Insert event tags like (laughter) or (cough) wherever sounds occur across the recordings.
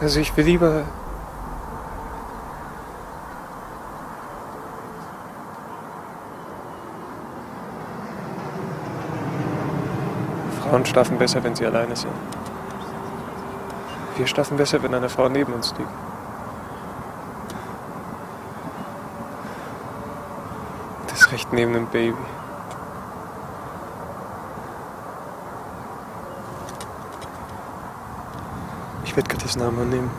Also ich will lieber... Frauen schlafen besser, wenn sie alleine sind. Wir schlafen besser, wenn eine Frau neben uns liegt. Das recht neben dem Baby. Ich werde Gottes Namen annehmen.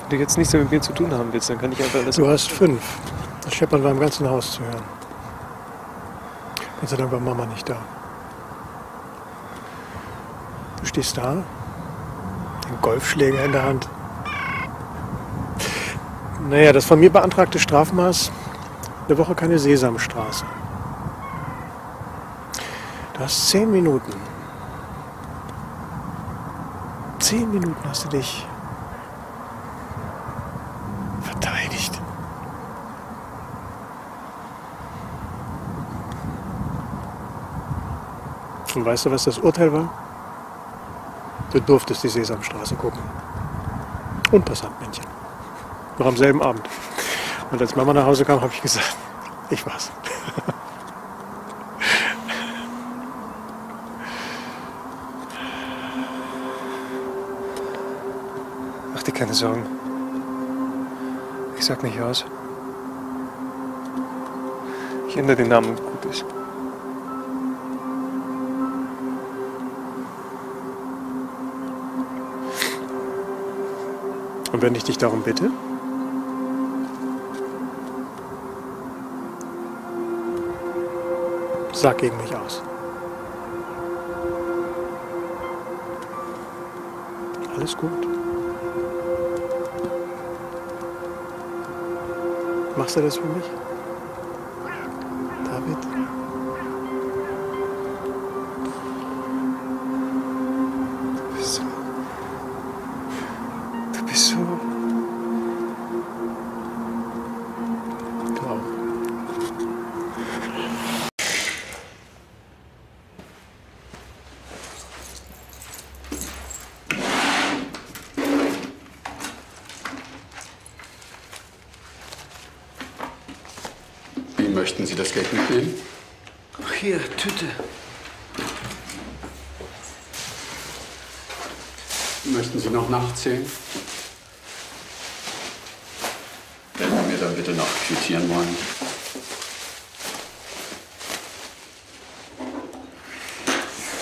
Wenn du jetzt nichts mehr mit mir zu tun haben willst, dann kann ich einfach alles. Du hast fünf. Das Scheppern war im ganzen Haus zu hören. Gott sei Dank war Mama nicht da. Du stehst da, den Golfschläger in der Hand. Naja, das von mir beantragte Strafmaß, eine Woche keine Sesamstraße. Du hast zehn Minuten. Zehn Minuten hast du dich verteidigt. Und weißt du, was das Urteil war? Du durftest die Sesamstraße gucken. Und das Sandmännchen. Noch am selben Abend. Und als Mama nach Hause kam, habe ich gesagt, ich war's. (laughs) dir keine Sorgen. Ich sag nicht aus. Ich ändere den Namen und gut ist. Und wenn ich dich darum bitte? Sag gegen mich aus. Alles gut. Machst du das für mich? David? Du bist so. Du bist so. Möchten Sie das Geld mitnehmen? Ach, hier, Tüte. Möchten Sie noch nachzählen? Wenn Sie mir dann bitte noch quittieren wollen.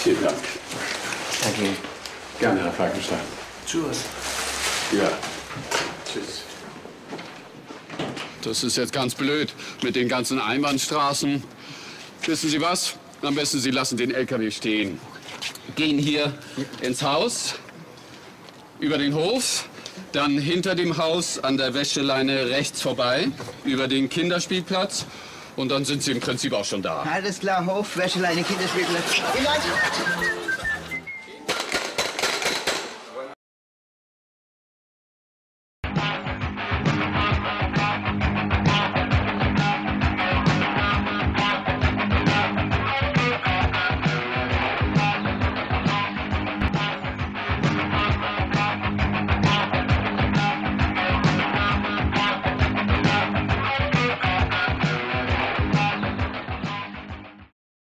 Vielen Dank. Danke. Gerne, Herr Falkenstein. Tschüss. Ja. Tschüss. Das ist jetzt ganz blöd mit den ganzen Einbahnstraßen. Wissen Sie was? Am besten Sie lassen den LKW stehen. Gehen hier ins Haus, über den Hof, dann hinter dem Haus an der Wäscheleine rechts vorbei, über den Kinderspielplatz und dann sind Sie im Prinzip auch schon da. Alles klar, Hof, Wäscheleine, Kinderspielplatz. Vielleicht.